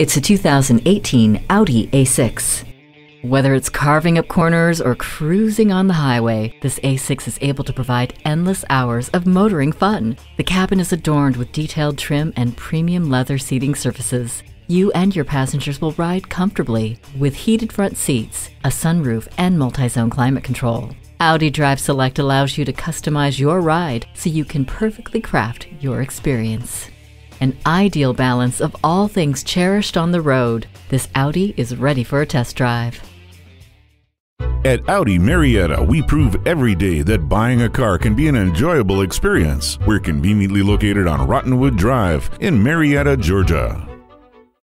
It's a 2018 Audi A6. Whether it's carving up corners or cruising on the highway, this A6 is able to provide endless hours of motoring fun. The cabin is adorned with detailed trim and premium leather seating surfaces. You and your passengers will ride comfortably with heated front seats, a sunroof, and multi-zone climate control. Audi Drive Select allows you to customize your ride so you can perfectly craft your experience an ideal balance of all things cherished on the road. This Audi is ready for a test drive. At Audi Marietta, we prove every day that buying a car can be an enjoyable experience. We're conveniently located on Rottenwood Drive in Marietta, Georgia.